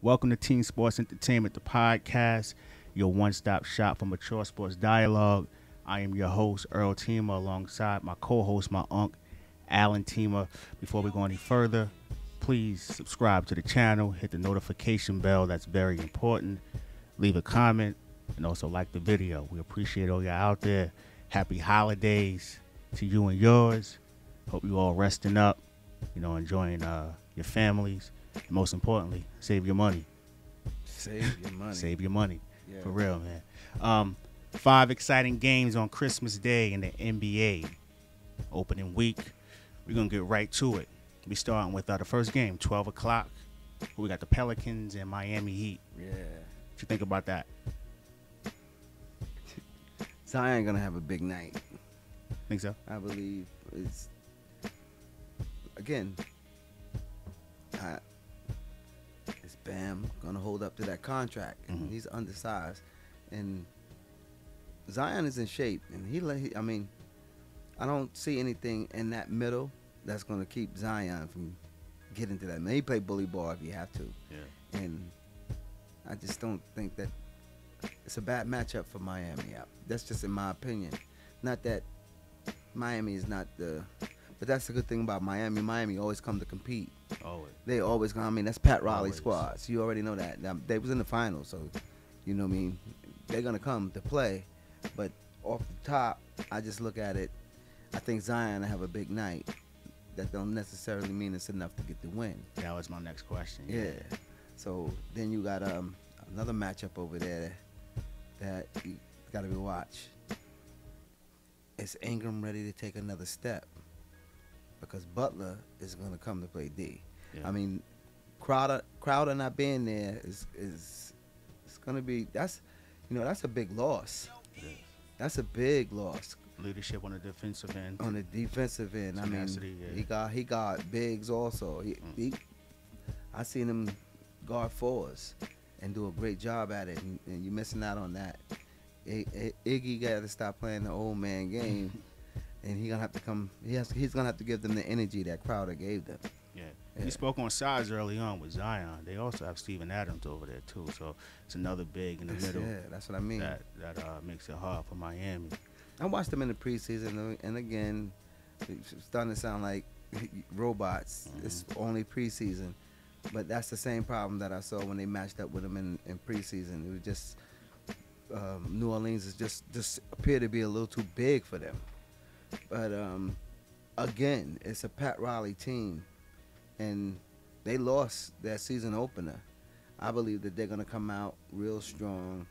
Welcome to Teem Sports Entertainment, the podcast, your one stop shop for mature sports dialogue. I am your host, Earl Teemer, alongside my co host, my unc, Alan Teemer. Before we go any further, please subscribe to the channel, hit the notification bell, that's very important. Leave a comment, and also like the video. We appreciate all y'all out there. Happy holidays to you and yours. Hope you all resting up, you know, enjoying uh, your families. And most importantly, save your money. Save your money. Save your money. Yeah. For real, man. Um, five exciting games on Christmas Day in the NBA. Opening week. We're going to get right to it. We starting with uh, the first game, 12 o'clock. We got the Pelicans and Miami Heat. Yeah. What you think about that? Zion gonna have a big night. Think so? I believe it's again. I, Bam gonna hold up to that contract? Mhm. He's undersized, and Zion is in shape, and he I mean, I don't see anything in that middle that's gonna keep Zion from getting to that. Man, he play bully ball if you have to. Yeah. and I just don't think that it's a bad matchup for Miami. That's just in my opinion. Not that Miami is not the, but that's the good thing about Miami. Miami always come to compete. Always. They always come. I mean, that's Pat Riley's squad. So you already know that. Now, they was in the finals, so you know what I mean. They're gonna come to play, but off the top, I just look at it. I think Zion have a big night. That don't necessarily mean it's enough to get the win. That was my next question. Yeah. So then you got um another matchup over there that you got to be watch. Is Ingram ready to take another step? Because Butler is going to come to play D. Yeah. I mean, Crowder Crowder not being there is is it's going to be that's you know that's a big loss. That's a big loss Leadership on the defensive end. on the defensive end. I mean, yeah. he got he got bigs also. He, Mm. he I seen him guard fours and do a great job at it, and, and you're missing out on that. I, I, Iggy got to stop playing the old man game, and he gonna have to come. He has, he's gonna have to give them the energy that Crowder gave them. Yeah. Yeah. You spoke on size early on with Zion. They also have Steven Adams over there too. So it's another big in the That's- middle yeah, that's what I mean. that that uh, makes it hard for Miami. I watched them in the preseason, and again, it's starting to sound like robots. It's only preseason, but that's the same problem that I saw when they matched up with them in, in preseason. It was just um, New Orleans is just just appeared to be a little too big for them. But um, again, it's a Pat Riley team, and they lost their season opener. I believe that they're gonna come out real strong.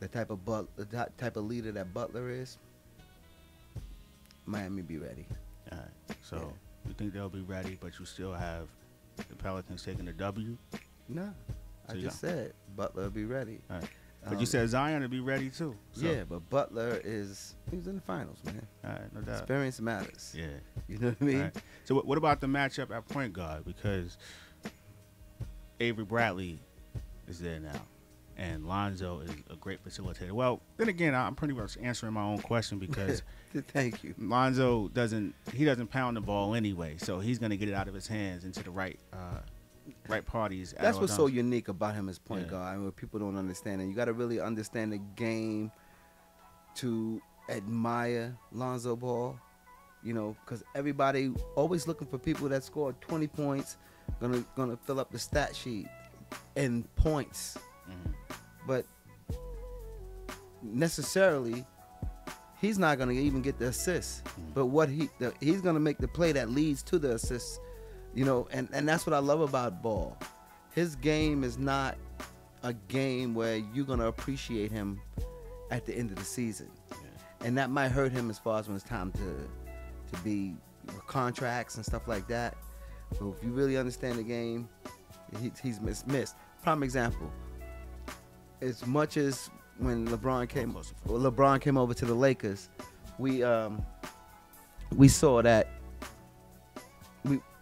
The type of but the type of leader that Butler is, Miami be ready. All right. So Yeah. you think they'll be ready, but you still have the Pelicans taking the W. I So you just said Butler will be ready. All right. But Um, you said Zion to be ready too. So, yeah, but Butler is he's in the finals, man. All right, no doubt. Experience matters. Yeah. You know what I mean? Right. So what, what about the matchup at point guard? Because Avery Bradley is there now, and Lonzo is a great facilitator. Well, then again, I'm pretty much answering my own question because Thank you. Lonzo doesn't he doesn't pound the ball anyway, so he's gonna get it out of his hands into the right uh, right parties. at That's what's so unique about him as point Yeah. guard. and what people don't understand, and you got to really understand the game to admire Lonzo Ball. You know, because everybody always looking for people that scored 20 points, gonna gonna fill up the stat sheet in points, Mhm. but necessarily he's not gonna even get the assist. But what he the, he's gonna make the play that leads to the assist. You know, and and that's what I love about Ball. His game is not a game where you're gonna appreciate him at the end of the season, and that might hurt him as far as when it's time to to be contracts and stuff like that. But if you really understand the game, he, he's miss, missed. Prime example. As much as when LeBron came. LeBron came over to the Lakers, we um we saw that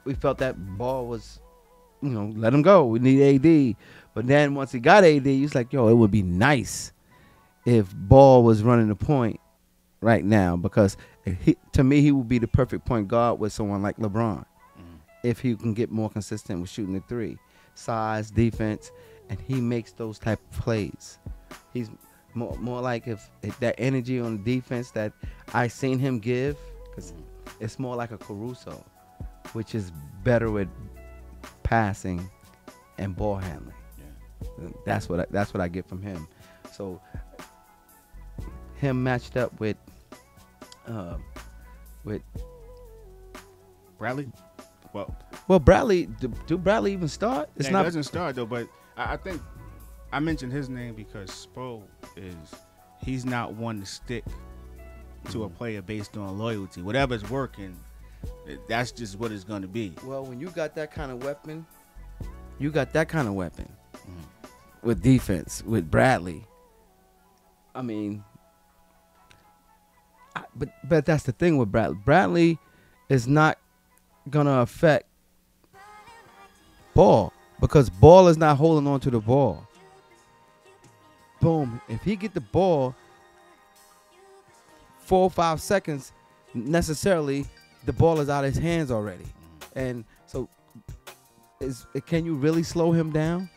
we felt that ball was, you know, let him go. We need AD. But then once he got AD, he was like, yo, it would be nice if Ball was running the point right now because he, to me he would be the perfect point guard with someone like LeBron Mhm. if he can get more consistent with shooting the three. size, defense, and he makes those type of plays. He's more more like if, if that energy on defense that I seen him give, because it's more like a Caruso, which is better with passing and ball handling. Yeah. That's what I, that's what I get from him. So him matched up with uh, with Bradley. Well, well Bradley. Do, do Bradley even start? It's not. he doesn't start though, but I, I think I mentioned his name because Spo is he's not one to stick to a Mhm. player based on loyalty. Whatever's working, that's just what it's going to be. Well, when you got that kind of weapon, you got that kind of weapon Mhm. with defense with Bradley. I mean, I, but but that's the thing with Bradley. Bradley is not gonna affect ball because ball is not holding on to the ball. Boom! If he get the ball, four or five seconds, necessarily the ball is out of his hands already. Mhm. And so, is can you really slow him down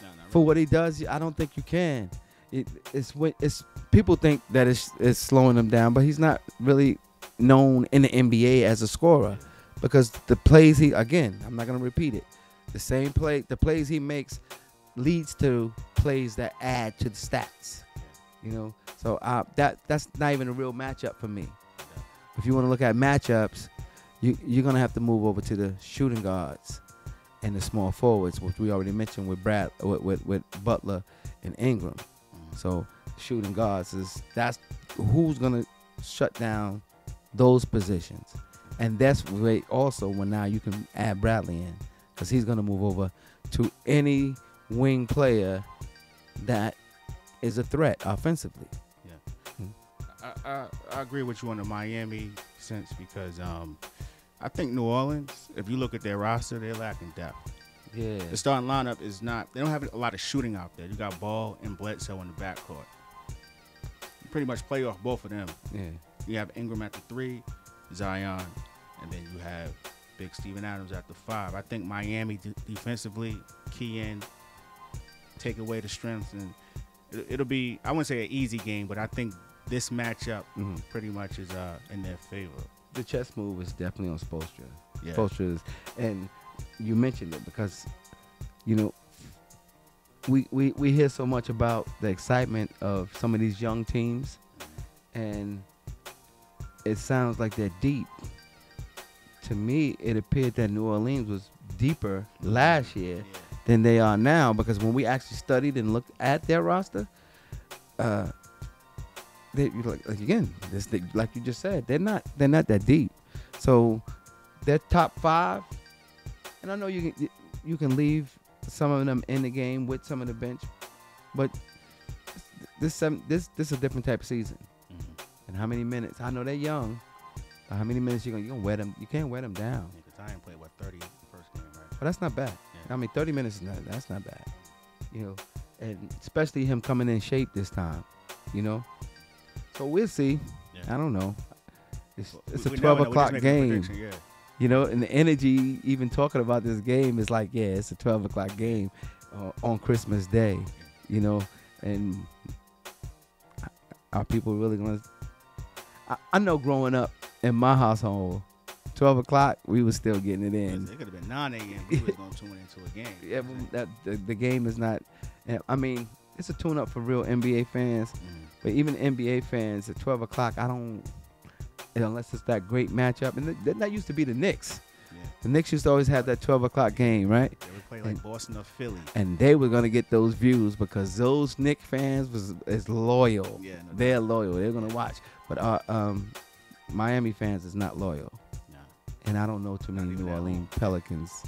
No, for really. what he does? I don't think you can. It, it's when it's people think that it's, it's slowing him down, but he's not really known in the NBA as a scorer because the plays he again, I'm not gonna repeat it. The same play, the plays he makes leads to plays that add to the stats. You know, so uh, that that's not even a real matchup for me. If you want to look at matchups, you you're gonna have to move over to the shooting guards and the small forwards, which we already mentioned with Brad, with with, with Butler and Ingram. Mhm. So shooting guards is that's who's gonna shut down those positions, and that's where also when now you can add Bradley in because he's gonna move over to any wing player that is a threat offensively. I, I, agree with you on the Miami sense because um, I think New Orleans, if you look at their roster, they're lacking depth. Yeah, The starting lineup is not. They don't have a lot of shooting out there. You got Ball and Bledsoe in the backcourt. You pretty much play off both of them. yeah, You have Ingram at the three, Zion, and then you have Big Steven Adams at the five. I think Miami de- defensively key in, take away the strengths, and it, it'll be. I wouldn't say an easy game, but I think this matchup Mhm. pretty much is uh, in their favor. the chess move is definitely on Spoelstra. Yeah. Spoelstra is, and you mentioned it because, you know, we, we we hear so much about the excitement of some of these young teams, and it sounds like they're deep. To me, it appeared that New Orleans was deeper last year Yeah. than they are now because when we actually studied and looked at their roster, uh, they like, like again, this they, like you just said, they're not they're not that deep. So they're top five, and I know you can you can leave some of them in the game with some of the bench, but this this this is a different type of season. Mhm. And how many minutes? I know they're young. But how many minutes you gonna you gonna wear them? You can't wear them down. Yeah, 'cause I ain't played what 30 first game, right? But that's not bad. Yeah. I mean, 30 minutes is not that's not bad. You know, and especially him coming in shape this time. You know, so we'll see. Yeah. I don't know. It's, Well, it's we- a 12 know. We just o'clock game. Yeah. You know, and the energy even talking about this game is like, yeah, it's a 12 o'clock game uh, on Christmas Day. You know, and are people really gonna? I, I know growing up in my household, 12 o'clock we was still getting it in. It could have been 9 a.m. We was gonna tune into a game. Yeah, but that the, the game is not. I mean, it's a tune up for real NBA fans, Mhm. But even NBA fans at 12 o'clock, I don't. Unless it's that great matchup, and th- that used to be the Knicks. Yeah. The Knicks used to always have that 12 o'clock game, right? They would play like Boston or Philly. And they were gonna get those views because those Knicks fans was is loyal. Yeah, no They're loyal. They're gonna watch. But uh, um, Miami fans is not loyal, Nah. and I don't know too many New. Orleans Pelicans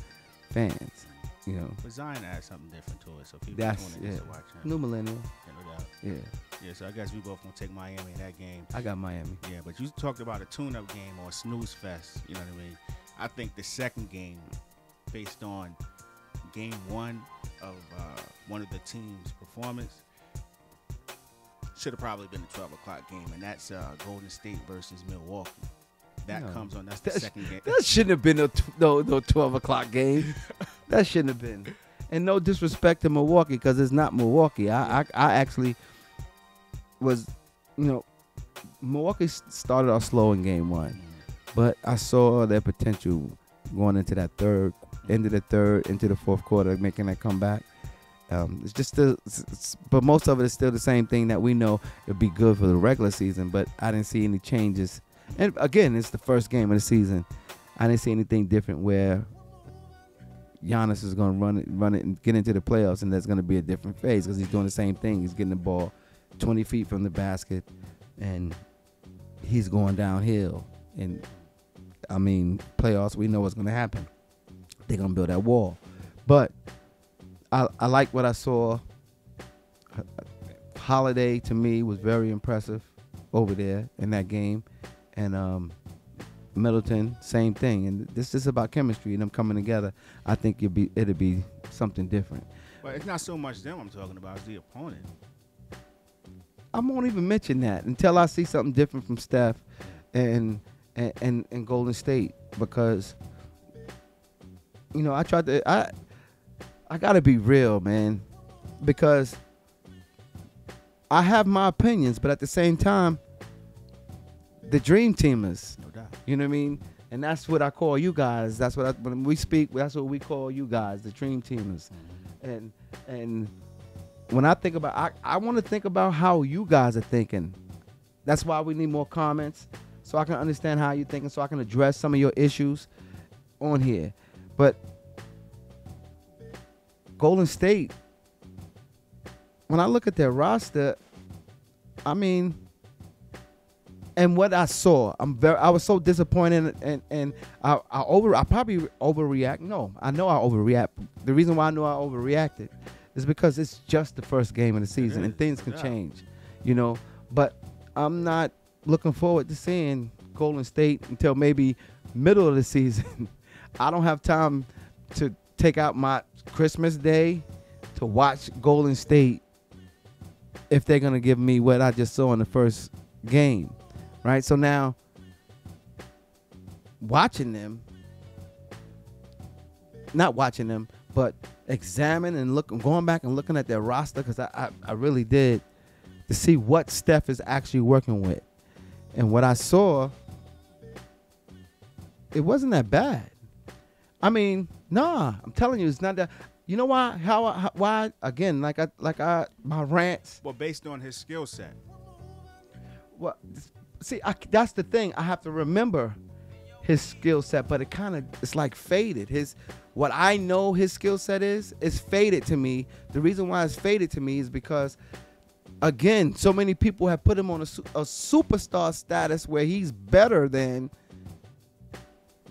fans. You know, But Zion adds something different to it, so people That's- yeah. to watch him. new millennial. Yeah, no doubt. Yeah, Yeah, so I guess we both gonna take Miami in that game. I got Miami. Yeah, but you talked about a tune-up game or a snooze fest. You know what I mean? I think the second game, based on game one of uh, one of the team's performance, should have probably been a 12 o'clock game, and that's uh, Golden State versus Milwaukee. That No. comes on. That's the That's- second game. That shouldn't have been tw- no no twelve o'clock game. that shouldn't have been. and no disrespect to Milwaukee because it's not Milwaukee. I, I I actually was, you know, Milwaukee started off slow in game one, but I saw their potential going into that third, into the third, into the fourth quarter, making that comeback. Um, it's just still, it's- but most of it is still the same thing that we know it'd be good for the regular season. But I didn't see any changes. And again, it's the first game of the season. I didn't see anything different where Giannis is going to run it, run it, and get into the playoffs, and that's going to be a different phase because he's doing the same thing. He's getting the ball 20 feet from the basket, and he's going downhill. And I mean, playoffs, we know what's going to happen. They're going to build that wall. But I, I like what I saw. Holiday to me was very impressive over there in that game, and um, Middleton, same thing. And this is about chemistry and them coming together. I think it'd be it'd be something different. But it's not so much them I'm talking about; it's the opponent. I won't even mention that until I see something different from Steph and and and, and Golden State because you know I tried to I I gotta be real, man, because I have my opinions, but at the same time, the dream teamers, No doubt. you know what I mean, and that's what I call you guys. That's what I, when we speak. That's what we call you guys, the dream teamers, mm-hmm. and and when I think about, I, I want to think about how you guys are thinking. That's why we need more comments, so I can understand how you're thinking, so I can address some of your issues on here. But Golden State, when I look at their roster, I mean, and what I saw, I'm very, I was so disappointed, and and I, I over, I probably overreact. No, I know I overreact. The reason why I know I overreacted is because it's just the first game of the season, and things can yeah. change, you know. But I'm not looking forward to seeing Golden State until maybe middle of the season. I don't have time to take out my Christmas day to watch Golden State if they're gonna give me what I just saw in the first game, right? So now, watching them, not watching them, but examining and look, going back and looking at their roster because I, I I really did to see what Steph is actually working with, and what I saw, it wasn't that bad. I mean, nah, I'm telling you, it's not that. You know why? How? How why? Again, like I, like I, my rants. Well, based on his skill set. Well, see, I, that's the thing. I have to remember his skill set, but it kind of it's like faded. His what I know his skill set is is faded to me. The reason why it's faded to me is because again, so many people have put him on a, a superstar status where he's better than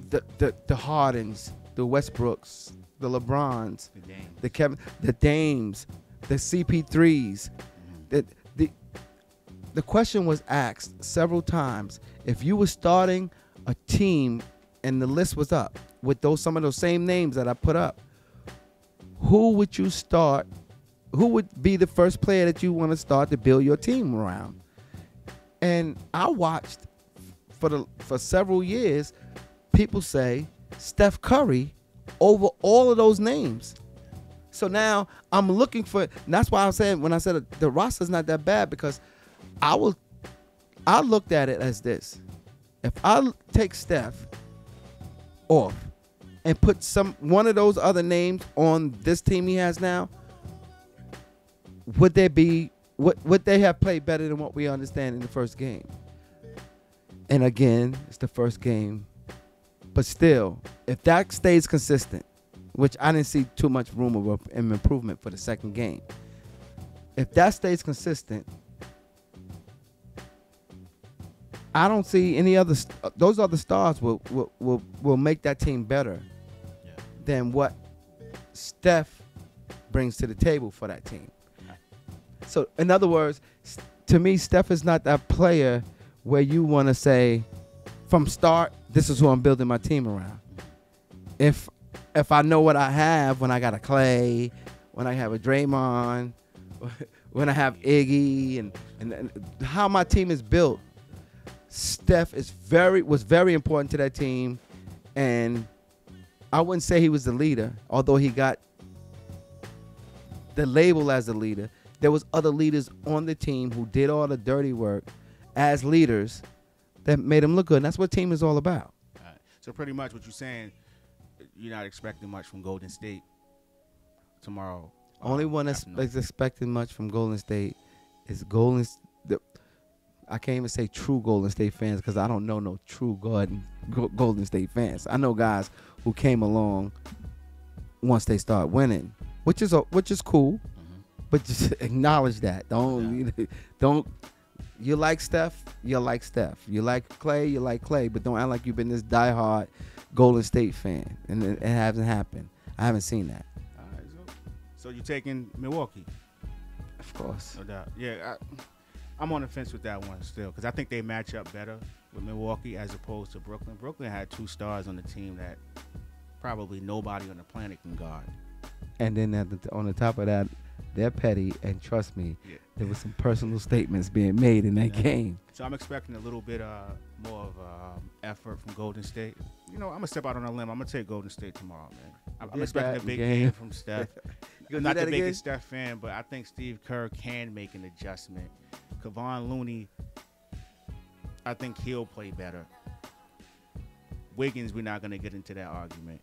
the the the Hardens, the Westbrooks, the LeBrons, The game. the Kevin, the Dames, the CP3s. Mm-hmm. That the question was asked several times if you were starting a team and the list was up with those some of those same names that I put up. Who would you start? Who would be the first player that you want to start to build your team around? And I watched for the for several years people say Steph Curry over all of those names. So now I'm looking for. that's why I'm saying when I said the roster's not that bad because I will. I looked at it as this: if I take Steph off and put some one of those other names on this team he has now, would there be would would they have played better than what we understand in the first game? And again, it's the first game, but still, if that stays consistent, which I didn't see too much room of improvement for the second game. If that stays consistent, I don't see any other. st- uh, Those other stars will will will, will make that team better Yeah. than what Steph brings to the table for that team. So, in other words, to me, Steph is not that player where you want to say, from start, this is who I'm building my team around. If if I know what I have when I got a Clay, when I have a Draymond, when I have Iggy, and, and, and how my team is built, Steph is very was very important to that team, and I wouldn't say he was the leader, although he got the label as the leader. There was other leaders on the team who did all the dirty work as leaders that made him look good. And that's what team is all about. All right. So pretty much what you're saying, you're not expecting much from Golden State tomorrow. Only um, one that's, that's expecting much from Golden State is Golden. I can't even say true Golden State fans because I don't know no true Golden Golden State fans. I know guys who came along once they start winning, which is a, which is cool, Mhm. but just acknowledge that. Don't don't. You like Steph, you like Steph. You like Clay, you like Clay, but don't act like you've been this diehard Golden State fan, and it, it hasn't happened. I haven't seen that. All right, so, so you're taking Milwaukee, Of course. no doubt. Yeah, I, I'm on the fence with that one still because I think they match up better with Milwaukee as opposed to Brooklyn. Brooklyn had two stars on the team that probably nobody on the planet can guard. And then at the, on the top of that, they're petty. And trust me, Yeah. there was some personal statements being made in that Yeah. game. So I'm expecting a little bit uh, more of um, effort from Golden State. You know, I'm gonna step out on a limb. I'm gonna take Golden State tomorrow, man. I'm, I'm expecting a big game. game from Steph. I'm not the again? biggest Steph fan, but I think Steve Kerr can make an adjustment. Kevon Looney, I think he'll play better. Wiggins, we're not gonna get into that argument.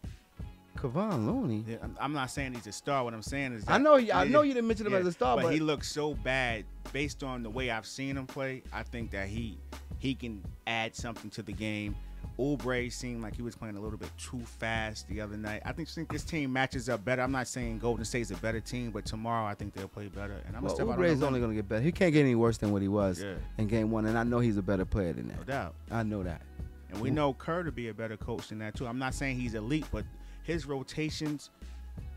Kevon Looney. Yeah, I'm, I'm not saying he's a star. What I'm saying is, that, I know. you- I know you didn't mention him yeah, as a star, but, he looks so bad based on the way I've seen him play. I think that he he can add something to the game. Oubre seemed like he was playing a little bit too fast the other night. I think, think this team matches up better. I'm not saying Golden State's a better team, but tomorrow I think they'll play better. And I'm well, gonna step out on Oubre is only going to get better. He can't get any worse than what he was Yeah, in game one, and I know he's a better player than that. no doubt. I know that. And we know Kerr to be a better coach than that too. I'm not saying he's elite, but his rotations,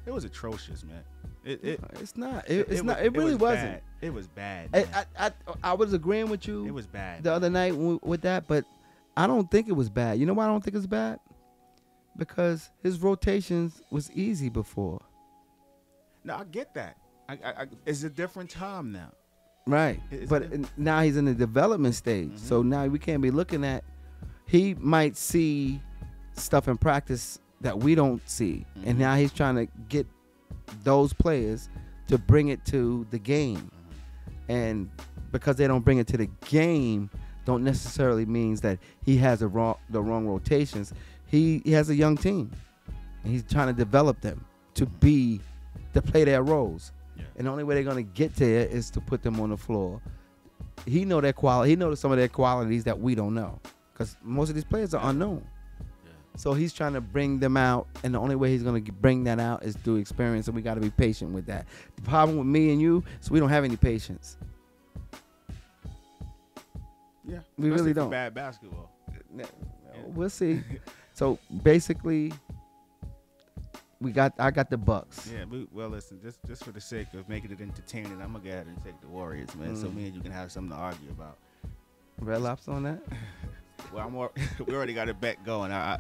it was atrocious, man. It it, it's not. It, it's it not. was- It really was wasn't. bad. It was bad. I, I, I, I was agreeing with you. it was bad. the other night with that, but I don't think it was bad. You know why I don't think it's bad? Because his rotations was easy before. No, I get that. I, I, I, it's a different time now. Right. It's but now he's in the development stage. Mhm. So now we can't be looking at he might see stuff in practice that we don't see. And Mhm. now he's trying to get those players to bring it to the game. And because they don't bring it to the game don't necessarily means that he has the wrong the wrong rotations. He, he has a young team. And he's trying to develop them to be to play their roles. Yeah. And the only way they're gonna get there is to put them on the floor. He know their quality. He knows some of their qualities that we don't know, because most of these players are unknown. Yeah. So he's trying to bring them out, and the only way he's gonna bring that out is through experience, and we got to be patient with that. The problem with me and you is we don't have any patience. Yeah, We really don't. Bad basketball. We'll see. So basically, we got I got the Bucks. Yeah, we, well, listen, just just for the sake of making it entertaining, I'm gonna go ahead and take the Warriors, man. So Mm. me and you can have something to argue about. Red Lobster on that. Well, I'm we already got a bet going. I, I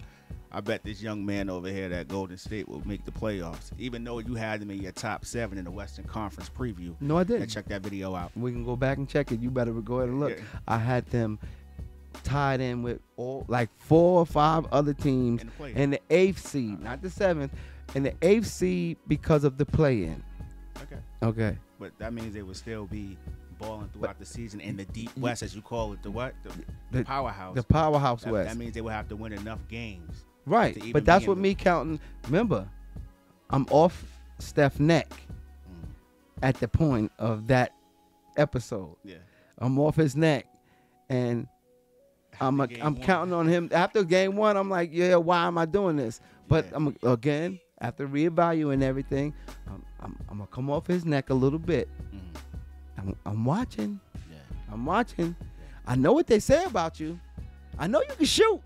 I bet this young man over here that Golden State will make the playoffs, even though you had them in your top seven in the Western Conference preview. No, I didn't. check that video out. We can go back and check it. You better go ahead and look. Yeah. I had them tied in with all like four or five other teams In the in the eighth seed, uh-huh. not the seventh, in the eighth seed because of the play-in. okay, Okay. but that means they would still be balling throughout the season in the deep West, as you call it, the what, the, the The- powerhouse. The powerhouse that, West. that means they would have to win enough games. Right. But that's what me counting. Remember, I'm off Steph neck Mm. at the point of that episode. Yeah. I'm off his neck, and I'm a, I'm one. counting on him. After game one, I'm like, yeah, why am I doing this? But Yeah. I'm again after reevaluating everything, I'm, I'm, I'm gonna come off his neck a little bit. Mm. I'm, I'm watching. Yeah, I'm watching. I know what they say about you. I know you can shoot.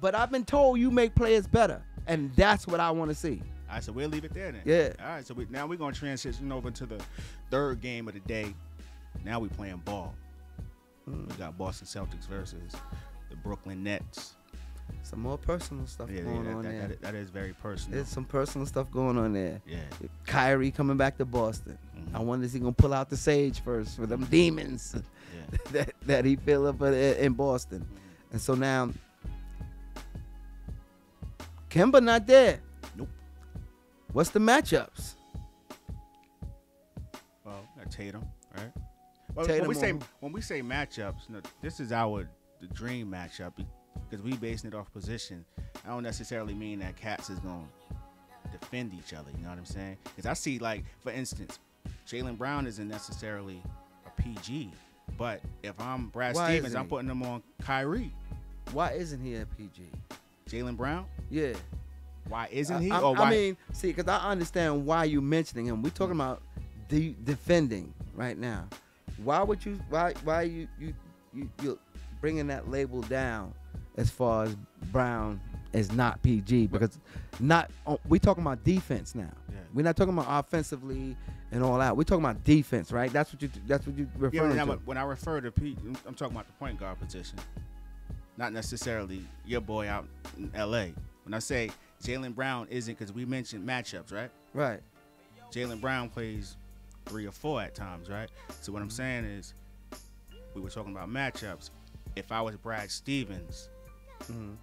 But I've been told you make players better, and that's what I want to see. All right, so we'll leave it there then. Yeah. All right, so we, now we're gonna transition over to the third game of the day. Now we playing ball. Mm. We got Boston Celtics versus the Brooklyn Nets. Some more personal stuff Yeah, going yeah, on that, there. that, that, that is very personal. There's some personal stuff going on there. yeah. Kyrie coming back to Boston. Mhm. I wonder is he gonna pull out the sage first for them demons Yeah. that, that he feel up in- in Boston. Mhm. And so now Kemba not there. Nope. What's the matchups? Well, got Tatum, right? But Tatum when we say on- when we say matchups, you know, this is our the dream matchup because we basing it off position. I don't necessarily mean that cats is going to defend each other. You know what I'm saying? Because I see like, for instance, Jaylen Brown isn't necessarily a PG, but if I'm Brad Why Stevens, I'm putting him on Kyrie. Why isn't he a PG? Jaylen Brown, Yeah. why isn't he? I, or I- why? I mean, see, because I understand why you mentioning him. We're talking about de- defending right now. Why would you? Why? Why you? You? You? You bringing that label down as far as Brown is not PG because not. oh, We talking about defense now. Yeah. We're not talking about offensively and all that. We're talking about defense, right? That's what you. That's what you Yeah, referring now, to. when I refer to Pete, I'm talking about the point guard position, not necessarily your boy out in L.A. When I say Jaylen Brown isn't, because we mentioned matchups, right? Right. Jaylen Brown plays three or four at times, right? So what I'm saying is, we were talking about matchups. If I was Brad Stevens, Mhm.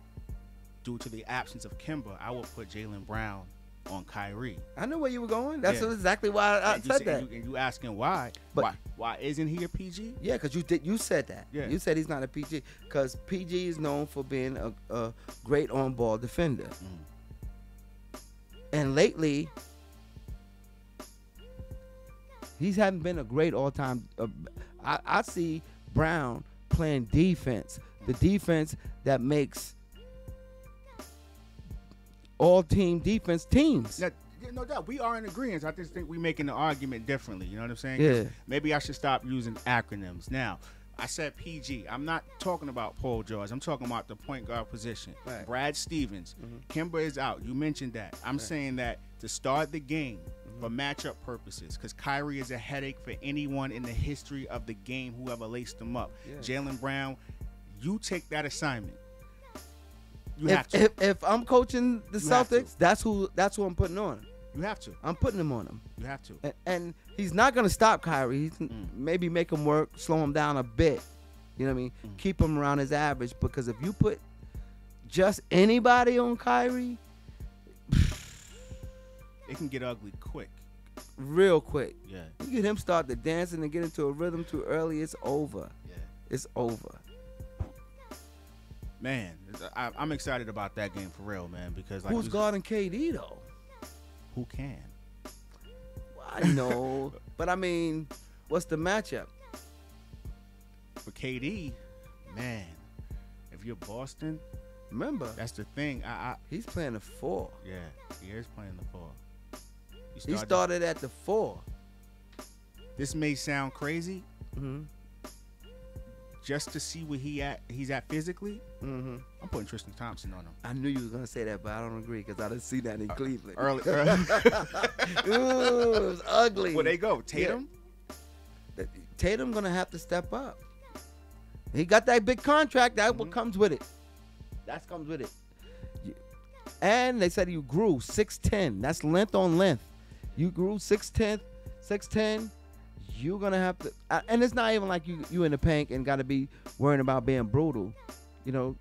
due to the absence of Kemba, I would put Jaylen Brown on Kyrie. I know where you were going. That's Yeah. exactly why I, said say- that. And you, and you asking why? But- why? Why isn't he a PG? Yeah, because you did. You said that. Yeah. You said he's not a PG because PG is known for being a, a great on-ball defender, Mm. and lately he's haven't been a great all-time. Uh, I, I see Brown playing defense, the defense that makes all team defense teams. Now, no doubt, we are in agreement. I just think we're making the argument differently. You know what I'm saying? Yeah. Maybe I should stop using acronyms. Now, I said PG. I'm not talking about Paul George. I'm talking about the point guard position. Right. Mm-hmm. Brad Stevens. Kemba is out. You mentioned that. I'm saying that to start the game Mm-hmm. for matchup purposes, because Kyrie is a headache for anyone in the history of the game who ever laced him up. Yeah. Jaylen Brown, you take that assignment. You If, have to. if, if I'm coaching the You. Celtics, that's who that's who I'm putting on. you have to. I'm putting him on him. You have to. and, and he's not going to stop Kyrie. He's Mm. maybe make him work, slow him down a bit. You know what I mean? Mm. Keep him around his average because if you put just anybody on Kyrie, It can get ugly quick. real quick, Yeah. you get him start to dancing and get into a rhythm too early, it's over. Yeah. It's over. Man, I, I'm excited about that game for real, man. Because like, Who's guarding KD though? Who can? I know, but I mean, what's the matchup? For KD, man, if you're Boston, Remember, that's the thing. I, I he's playing the four. yeah, he is playing the four. You He started at the four. This may sound crazy, Mm-hmm. Just to see where he at. He's at physically. Mm-hmm. I'm putting Tristan Thompson on him. I knew you was gonna say that, but I don't agree because I didn't see that in Cleveland. Early, early. Ooh, it was ugly. where they go? Tatum. Tatum gonna have to step up. He got that big contract. That what Mhm. comes with it. That comes with it. And they said you grew six ten. That's length on length. You grew six ten, six ten. You're gonna have to, and it's not even like you you in the pink and got to be worrying about being brutal. You know,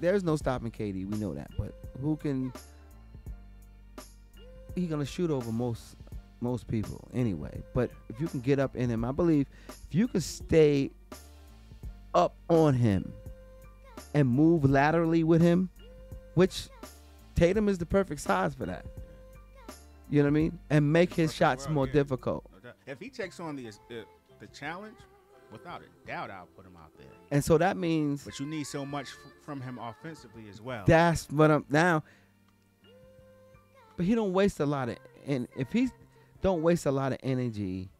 there's no stopping KD We know that, but who can? He gonna shoot over most most people anyway. But if you can get up in him, I believe if you can stay up on him and move laterally with him, which Tatum is the perfect size for that. You know what I mean? And make his shots world, more yeah. difficult. If he takes on the uh, the challenge, without a doubt, I'll put him out there. And so that means But you need so much f- from him offensively as well. That's what I'm now. But he don't waste a lot of, and if he don't waste a lot of energy,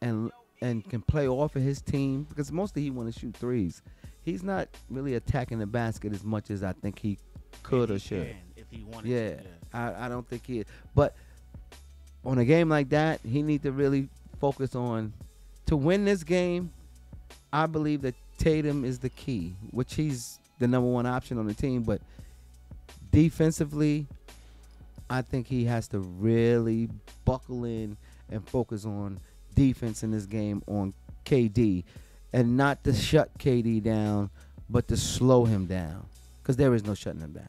and and can play off of his team because mostly he want to shoot threes. He's not really attacking the basket as much as I think he could or he should. can, he wanted Yeah, to. I, I don't think he is. But on a game like that, he need to really focus on to win this game. I believe that Tatum is the key, which he's the number one option on the team. But defensively, I think he has to really buckle in and focus on defense in this game on KD, and not to shut KD down, but to slow him down, because there is no shutting him down.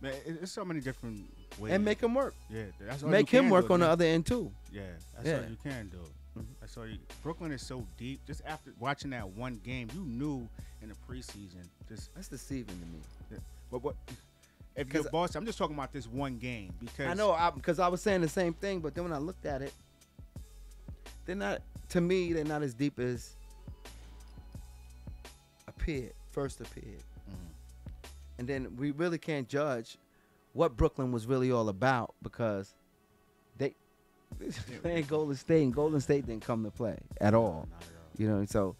Man, it- it's so many different ways. and make him work. yeah, that's all Make him work do, on the other end too. Yeah, that's Yeah. all you can do. Mhm. That's all you. Brooklyn is so deep. Just after watching that one game, you knew in the preseason. Just That's deceiving to me. but what? If you're Boston, I'm just talking about this one game because I know I because I, was saying the same thing, but then when I looked at it, they're not. To me, they're not as deep as appeared first appeared. And then we really can't judge what Brooklyn was really all about because they playing Golden State, and Golden State didn't come to play at all. Not at all. You know, so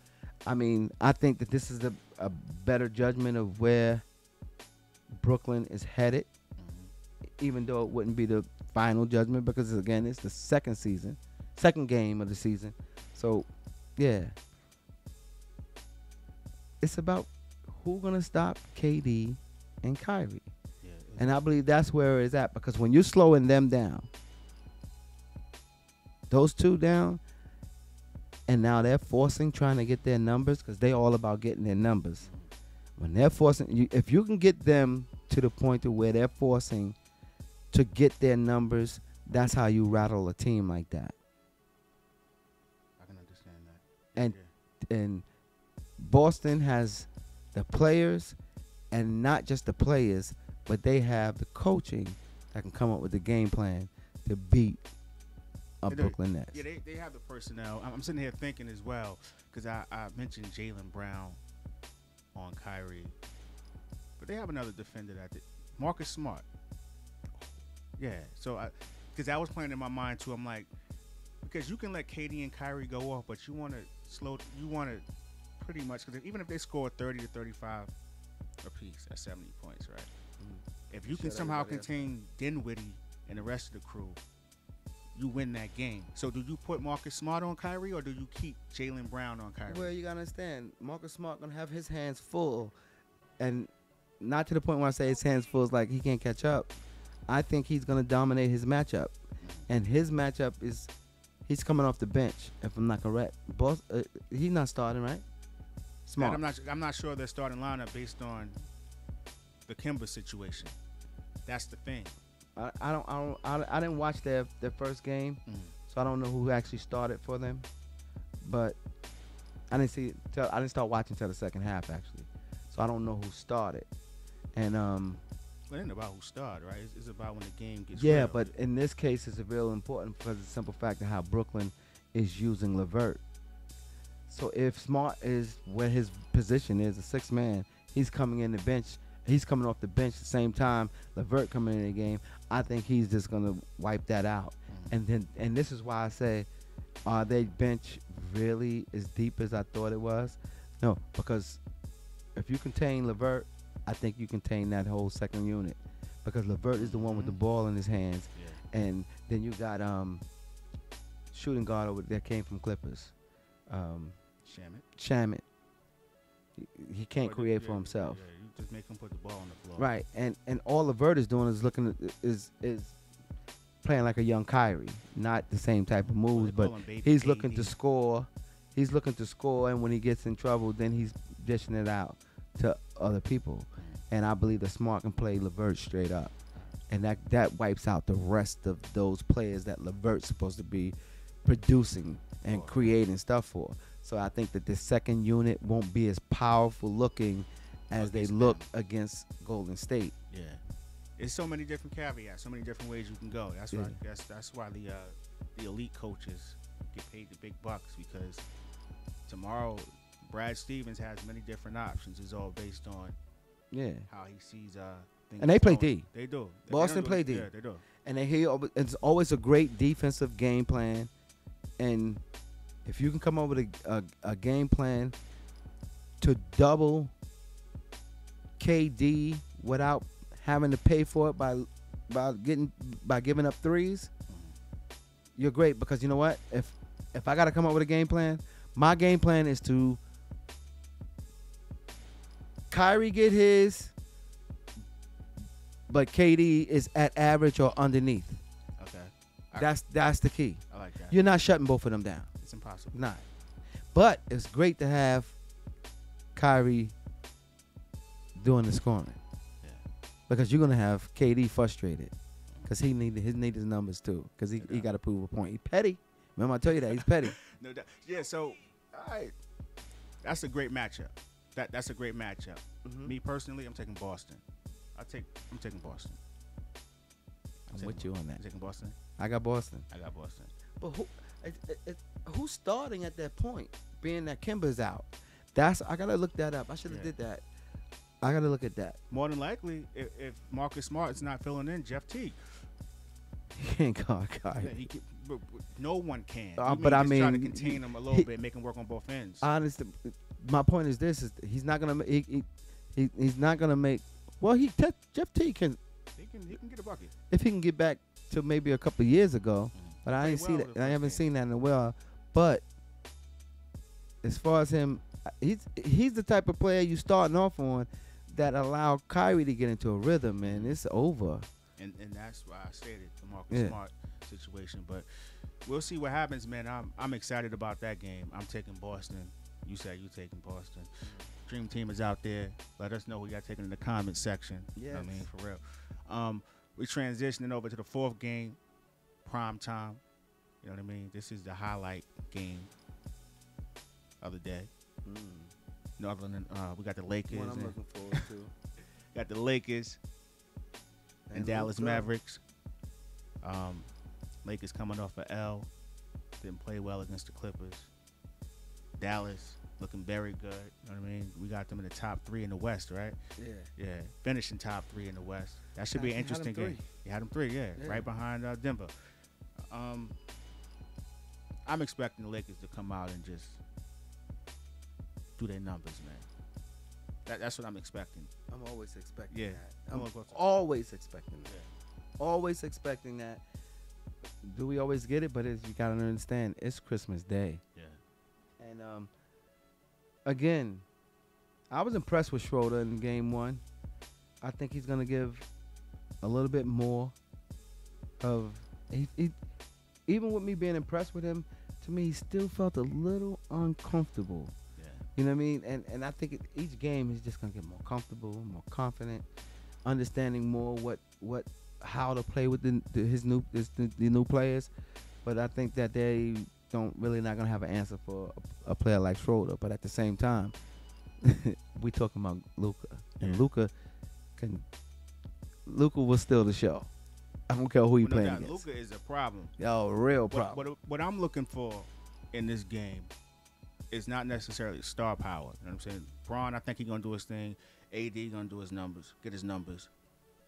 I mean, I think that this is the, a better judgment of where Brooklyn is headed, Mhm. even though it wouldn't be the final judgment because again, it's the second season, second game of the season. So, yeah, it's about who gonna stop KD and Kyrie, Yeah, and I believe that's where it's at because when you're slowing them down, those two down, and now they're forcing trying to get their numbers because they all about getting their numbers. When they're forcing you, if you can get them to the point to where they're forcing to get their numbers, that's how you rattle a team like that. I can understand that. And Yeah. and Boston has the players, and not just the players, but they have the coaching that can come up with the game plan to beat a. Brooklyn Nets. Yeah, they, they have the personnel. I'm, I'm sitting here thinking as well because I, I mentioned Jaylen Brown on Kyrie, but they have another defender that did, Marcus Smart. Yeah, so I because that was playing in my mind too. I'm like, because you can let KD and Kyrie go off, but you want to slow. You want to pretty much because even if they score 30 to 35 apiece, at 70 points, right? If you can somehow everybody else contain Dinwiddie and the rest of the crew, you win that game. So do you put Marcus Smart on Kyrie or do you keep Jaylen Brown on Kyrie? Well, you gotta understand, Marcus Smart gonna have his hands full, and not to the point where I say his hands full is like he can't catch up. I think he's gonna dominate his matchup, and his matchup is he's coming off the bench. If I'm not correct, both uh, he's not starting right. Smart. I'm not. I'm not sure their starting lineup based on the Kemba situation. That's the thing. I, I don't. I don't. I, I didn't watch their their first game, Mm. so I don't know who actually started for them. But I didn't see. Till, I didn't start watching till the second half actually, so I don't know who started. And um, it ain't about who started, right? It's, it's about when the game gets. yeah, real. but in this case, it's a real important because of the simple fact of how Brooklyn is using LeVert. So if Smart is where his position is, a six man, he's coming in the bench. He's coming off the bench at the same time. LeVert coming in the game. I think he's just gonna wipe that out. Mm. And then, and this is why I say, are they bench really as deep as I thought it was? No, because if you contain LeVert, I think you contain that whole second unit. Because LeVert is the one with the Mhm. ball in his hands, yeah. and then you got um shooting guard over that came from Clippers, um, Shamet. Shamet. He, he can't create for himself. Yeah, you just make him put the ball on the floor. Right, and and all LeVert is doing is looking at, is is playing like a young Kyrie, not the same type of moves, they but he's looking to score. He's looking to score, and when he gets in trouble, then he's dishing it out to other people. Mm. And I believe that Smart can play LeVert straight up, and that that wipes out the rest of those players that LeVert's supposed to be producing and creating stuff for. So I think that this second unit won't be as powerful looking as they look against Golden State. Yeah. It's so many different caveats, so many different ways you can go. That's why that's that's why the uh, the elite coaches get paid the big bucks because tomorrow Brad Stevens has many different options. It's all based on Yeah. how he sees uh things And they play going. D. They do. Boston don't do- play D. Yeah, they do. and they hear it's always a great defensive game plan and if you can come up with a, a, a game plan to double KD without having to pay for it by by getting by giving up threes, you're great because you know what? If if I got to come up with a game plan, my game plan is to Kyrie get his, but KD is at average or underneath. Okay. I- That's that's the key. I like that. You're not shutting both of them down. It's impossible. Not. But it's great to have Kyrie doing the scoring Yeah. because you're gonna have KD frustrated because he needed his need his numbers too, because he, No he got to prove a point. He petty. Remember I tell you that he's petty. No doubt. Yeah. So, all right, that's a great matchup. That that's a great matchup. Mhm. Me personally, I'm taking Boston. I take. I'm taking Boston. I'm taking with you on that. taking Boston? I got Boston. I got Boston. But who, it, it, it, who's starting at that point? Being that Kemba's out, that's I gotta look that up. I should have Yeah. did that. I gotta look at that. More than likely, if, if Marcus Smart's not filling in, Jeff Teague. He can't guard Yeah, Kyrie. he can, but, but no one can. Uh, but I mean, try to contain him a little he- bit, make him work on both ends. Honestly, my point is this: is he's not gonna he, he, he he's not gonna make. Well, he Jeff T can he can he can get a bucket. if he can get back to maybe a couple years ago, but I Played ain't see well that. I haven't game. seen that in a while. But as far as him, he's he's the type of player you starting off on that allow Kyrie to get into a rhythm, and it's over. and and that's why I stated the Marcus Yeah. Smart situation. But we'll see what happens, man. I'm I'm excited about that game. I'm taking Boston. You said you taking Boston. Dream Team is out there. Let us know who you got taken in the comment section. You know I mean, for real. Um, we transitioning over to the fourth game, prime time. You know what I mean? This is the highlight game of the day. No other than uh, we got the Lakers. One I'm and- looking forward to. got the Lakers and, Dallas Luka. Mavericks. Um, Lakers coming off a L, didn't play well against the Clippers. Dallas looking very good. You know what I mean? We got them in the top three in the West, right? Yeah. Yeah, finishing top three in the West. That should be an Had- had 'em interesting game. You had them three, yeah, Yeah. right behind uh, Denver. Um, I'm expecting the Lakers to come out and just do their numbers, man. That, that's what I'm expecting. I'm always expecting Yeah. that. I'm I'm always expecting that. Always expecting that. Do we always get it? But it's, you gotta understand, it's Christmas Day. Yeah. And um, again, I was impressed with Schroeder in game one. I think he's gonna give a little bit more of he, he even with me being impressed with him, to me he still felt a little uncomfortable. Yeah. You know what I mean? And and I think it, each game he's just gonna get more comfortable, more confident, understanding more what what how to play with the, the his new his, the, the new players. But I think that they don't really not gonna have an answer for a, a player like Schroeder. But at the same time, we talking about Luka, and. Luka can Luka will steal the show. I don't care who you Well, playing. Luka is a problem. Yo, real problem. what, what I'm looking for in this game is not necessarily star power. You know what I'm saying? Braun, I think he's gonna do his thing. AD gonna do his numbers, get his numbers.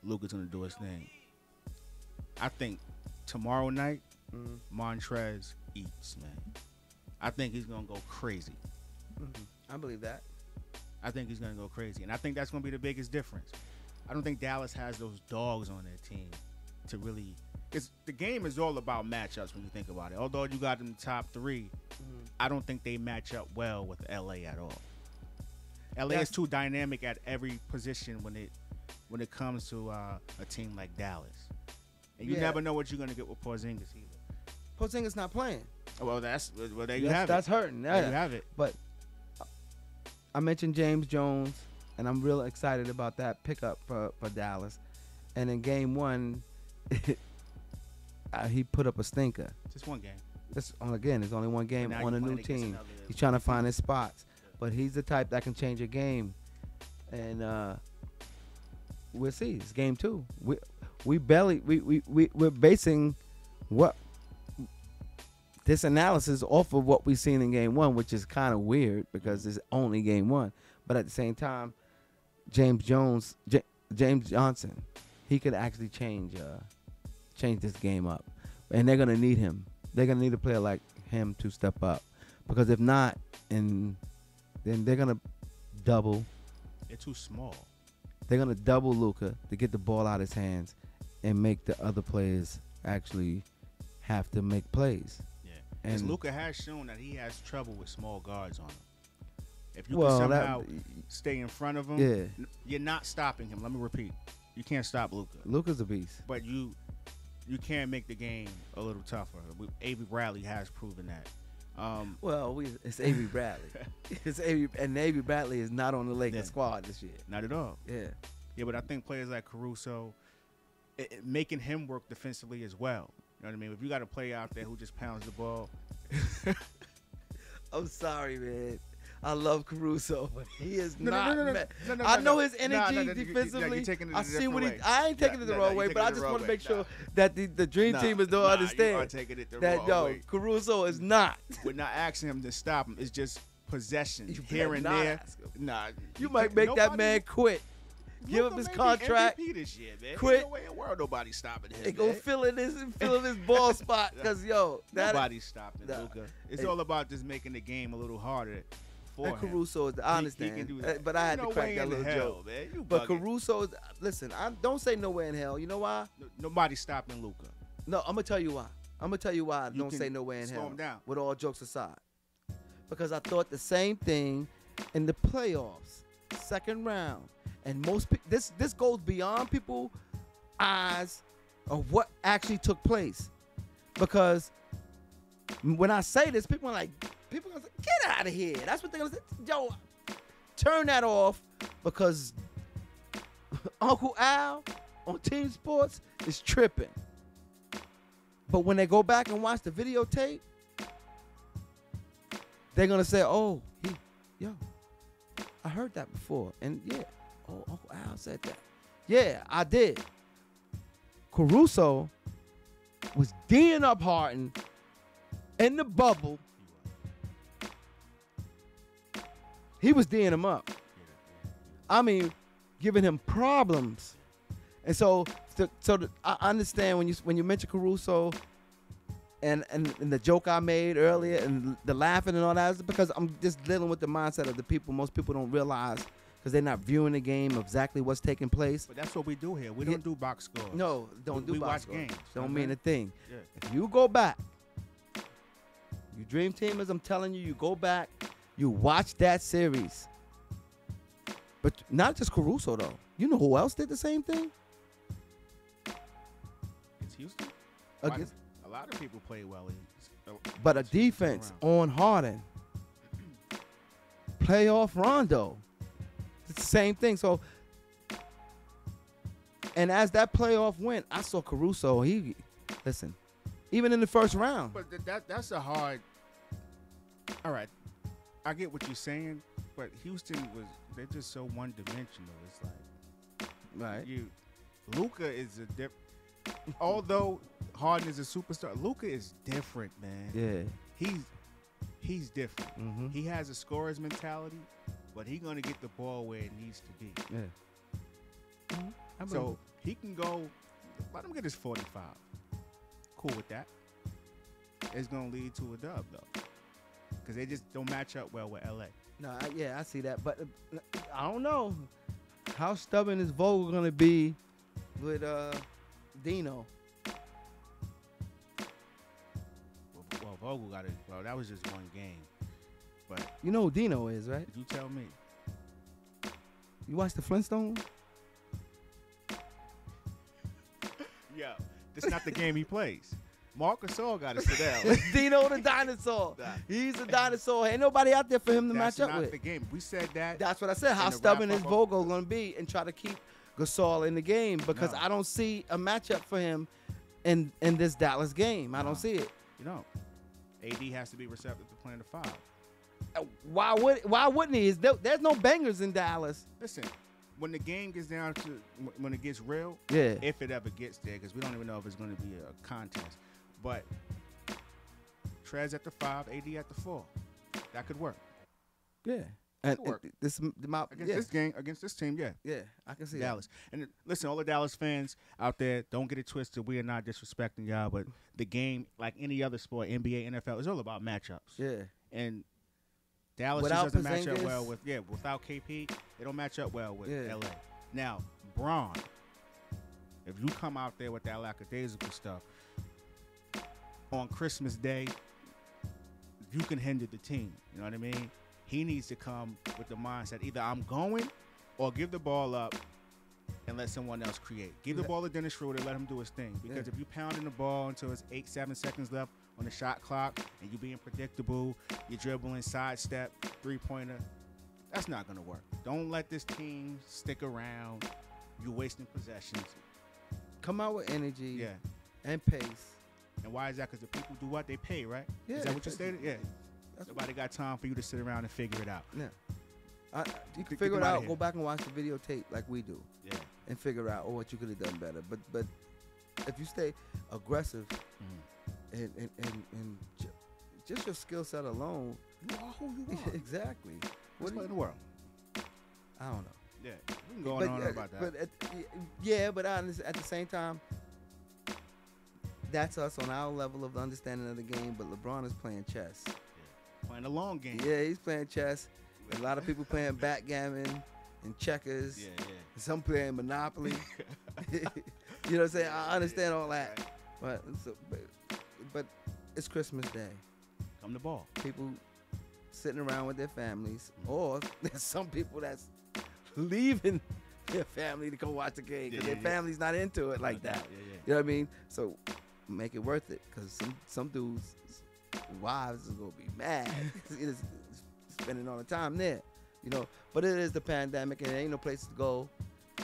Luka's gonna do his thing. I think tomorrow night, Mhm. Montrez eats, man. I think he's gonna go crazy. Mhm. I believe that. I think he's gonna go crazy, and I think that's gonna be the biggest difference. I don't think Dallas has those dogs on their team to really. It's the game is all about matchups when you think about it. Although you got them top three, I don't think they match up well with LA at all. LA That's- is too dynamic at every position when it when it comes to uh, a team like Dallas, and you Yeah. never know what you're gonna get with Porzingis either. Porzingis not playing. Well, that's well there you that's, have that's it. That's hurting. There you have it. But I mentioned James Jones, and I'm real excited about that pickup for, for Dallas. And in game one, uh, he put up a stinker. Just one game. This on again, it's only one game on a new team. He's trying to find his spots, but he's the type that can change a game. And uh, we'll see. It's game two. We we barely we we we we're basing what this analysis off of what we've seen in game one, which is kind of weird because it's only game one. But at the same time, James Jones, J- James Johnson, he could actually change uh, change this game up, and they're gonna need him. They're gonna need a player like him to step up, because if not, and then they're gonna double. They're too small. They're gonna double Luka to get the ball out of his hands, and make the other players actually have to make plays. Because And- Luka has shown that he has trouble with small guards on him. If you well, can that somehow stay in front of him, Yeah. you're not stopping him. Let me repeat. You can't stop Luka. Luka's a beast. But you you can make the game a little tougher. Avery Bradley has proven that. Um, Well, we, it's Avery Bradley. it's Avery, and Avery Bradley is not on the Lakers Yeah. squad this year. not at all. Yeah. Yeah, but I think players like Caruso, it, it- making him work defensively as well. You know what I mean? If you got a player out there who just pounds the ball, I'm sorry, man. I love Caruso, but he is No, no, not. no, no, no. No, no, I know his energy no, no, you- you- defensively. you're taking it a I see what he. I ain't taking it the wrong way, but I just want to make sure that the, the dream Nah, teamers don't nah, You are understand taking it the that wrong yo way. Caruso is not. We're not asking him to stop him. It's just possession here and not there. Nah, You might make that man quit. Give up his contract. This year, man. quit. Ain't no way in the world nobody's stopping him. And go fill in this fill in this ball spot because yo that Nobody's stopping Nah. Luka. It's Hey. all about just making the game a little harder for and him. Caruso is. I He- he understand, can do Uh, but I had no to crack that little hell, joke. man. You But bugging. Caruso is. Listen, I don't say nowhere in hell. You know why? No- nobody's stopping Luka. No, I'm gonna tell you why. I'm gonna tell you why I You don't say nowhere in slow hell. down. With all jokes aside, because I thought the same thing in the playoffs, second round, and most pe- this this goes beyond people eyes of what actually took place, because when I say this, people are like, people are gonna say, get out of here. That's what they're gonna say. Yo, turn that off because Uncle Al on Teem Sports is tripping. But when they go back and watch the videotape, they're gonna say, "Oh, he, yo, I heard that before." And yeah, oh, Uncle Al said that. Yeah, I did. Caruso was D'ing up Harden in the bubble. He was D'ing him up. I mean, giving him problems. And so, so, so I understand when you when you mention Caruso, and, and and the joke I made earlier, and the laughing and all that, is because I'm just dealing with the mindset of the people. Most people don't realize because they're not viewing the game of exactly what's taking place. But that's what we do here. We Yeah. don't do box scores. No, don't We- do we box watch score. games, Don't okay? mean a thing. Yeah. If you go back, you dream teamers, I'm telling you, you go back, you watch that series. But not just Caruso though. You know who else did the same thing? It's Houston. Against, a lot of people play well. In, uh, but a defense on Harden. Playoff Rondo. Same thing. So and as that playoff went, I saw Caruso. He listen, even in the first round. But th- that that's a hard. All right, I get what you're saying, but Houston was they're just so one dimensional. It's like Right. you, Luka is a diff. Although Harden is a superstar, Luka is different, man. Yeah. He's he's different. Mm-hmm. He has a scorer's mentality, but he's gonna get the ball where it needs to be. Yeah. I So remember. he can go. Let him get his 45. Cool with that. It's gonna lead to a dub though, because they just don't match up well with LA. No, I, yeah, I see that, but uh, I don't know how stubborn is Vogel gonna be with uh Dino. Well, well Vogel got it. Well, that was just one game. But You know who Dino is, right? you tell me. You watch the Flintstones? Yo, this not the game he plays. Marc Gasol got to sit down. Dino the dinosaur. He's a dinosaur. Ain't nobody out there for him to That's match up not with. the game. We said that. That's what I said. How stubborn is Vogel gonna be and try to keep Gasol in the game because No. I don't see a matchup for him in in this Dallas game. I don't see it. you know, AD has to be receptive to playing the five. Why would why wouldn't he? Is there, there's no bangers in Dallas. Listen, when the game gets down to when it gets real, Yeah. if it ever gets there, because we don't even know if it's going to be a contest. But Trez at the five, AD at the four. That could work Yeah. And, and this my against yeah, this game, against this team. Yeah, yeah, I can see Dallas. And listen, all the Dallas fans out there, don't get it twisted. We are not disrespecting y'all, but the game, like any other sport, NBA, NFL, is all about matchups. Yeah. And Dallas Without just doesn't match up well with yeah. Without KP, it don't match up well with Yeah. LA. Now, Braun, if you come out there with that lackadaisical stuff on Christmas Day, you can hinder the team. You know what I mean? He needs to come with the mindset either I'm going or give the ball up and let someone else create. Give the Yeah. ball to Dennis Schroeder, let him do his thing. Because Yeah. if you pounding the ball until it's eight, seven seconds left on the shot clock and you being predictable, you're dribbling, sidestep, three pointer, that's not gonna work. Don't let this team stick around. You're wasting possessions. come out with energy Yeah. and pace. And why is that? Because the people do what they pay, right? Yeah, is that what you stated? Yeah. That's Nobody got time for you to sit around and figure it out. Yeah. I, you can figure it out. Go back and watch the videotape like we do, Yeah. and figure out oh what you could have done better. But but if you stay aggressive Mhm. And and and, and ju- just your skill set alone, You are who you are. exactly. What's What in the world? I don't know. Yeah. We can go on and on yeah, about that. But at, yeah, but I, at the same time, that's us on our level of understanding of the game. But LeBron is playing chess. Playing a long game. Yeah, he's playing chess. A lot of people playing backgammon and checkers. Yeah, yeah. Some playing Monopoly. you know what I'm saying? I understand all that. But, so, but, but it's Christmas Day. Come to ball. People sitting around with their families, or there's some people that's leaving their family to go watch the game because Yeah, their yeah. family's not into it like that. Yeah. You know what I mean? So make it worth it because some some dudes wives is gonna be mad spending all the time there. You know, but it is the pandemic and there ain't no place to go.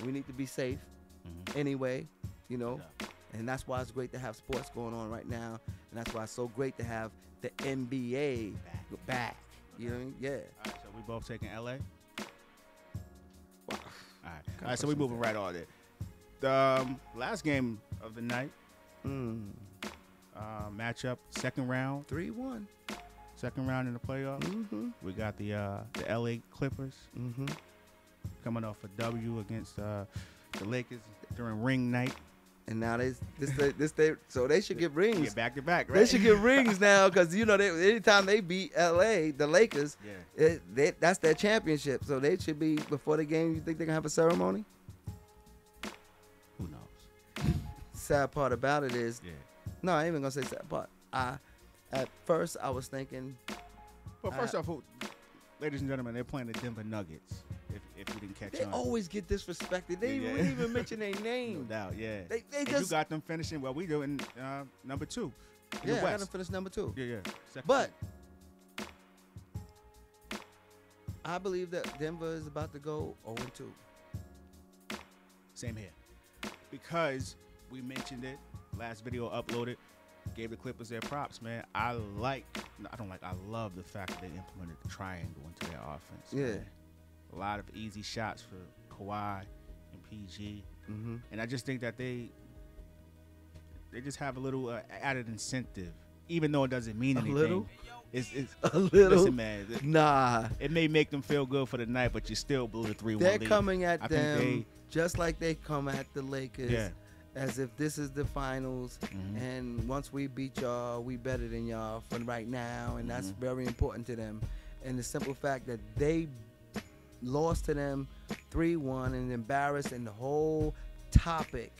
We need to be safe Mhm. anyway. You know, Yeah. and that's why it's great to have sports going on right now, and that's why it's so great to have the NBA Back. back. You know what I mean? Yeah. All right, so we both taking LA. All right, all right. So we moving right on it. The um, last game of the night, Mm. uh, matchup, second round, Three one. second round in the playoffs. Mm-hmm. We got the uh, the LA Clippers Mm-hmm. coming off a W against uh, the Lakers during ring night. And now they this they, this they so they should get rings. Get back to back, right? They should get rings now because you know they anytime they beat LA, the Lakers, Yeah. it, they, that's their championship. So they should be before the game. You think they can have a ceremony? Who knows? Sad part about it is Yeah. no, I ain't even gonna say sad part. I at first I was thinking But first Uh, off, who, ladies and gentlemen, they're playing the Denver Nuggets. If didn't catch they on, always get disrespected. They Yeah. wouldn't even mention their no name. doubt, yeah. They they just you got them finishing well. We doing uh, number two. Yeah. I got them finish number two. Yeah, yeah. Second But I believe that Denver is about to go 0 2. Same here. Because we mentioned it, last video uploaded, gave the Clippers their props, man. I like, I don't like, I love the fact that they implemented the triangle into their offense. Yeah. man. A lot of easy shots for Kawhi and PG. Mm-hmm. And I just think that they, they just have a little uh, added incentive, even though it doesn't mean A anything. little? It's, it's, A little. listen, man. th- Nah. It may make them feel good for the night, but you still blew the three-one They're coming at I them think just like they come at the Lakers. Yeah. As if this is the finals, Mhm. and once we beat y'all, we better than y'all for right now, and that's Mhm. very important to them. And the simple fact that they lost to them three-one and embarrassed, and the whole topic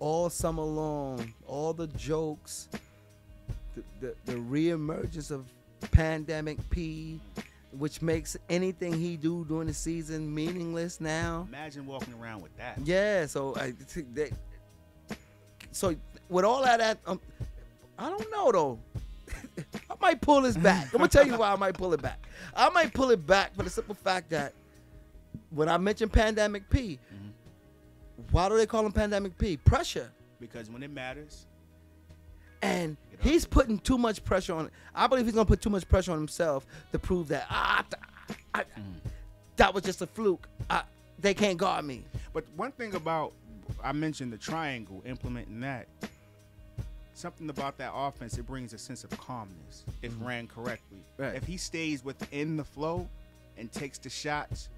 all summer long, all the jokes, the the, the reemergence of pandemic P, which makes anything he do during the season meaningless now. Imagine walking around with that. Yeah, so I think that. So with all that, um, I don't know though. I might pull this back. I'm gonna tell you why I might pull it back. I might pull it back for the simple fact that when I mentioned pandemic P, Mhm. why do they call him pandemic P? Pressure. Because when it matters, And he's putting too much pressure on. I believe he's gonna put too much pressure on himself to prove that ah, th- I, that was just a fluke. I, they can't guard me. But one thing about I mentioned the triangle, implementing that. Something about that offense, it brings a sense of calmness if ran correctly. Mm-hmm. Right. If he stays within the flow and takes the shots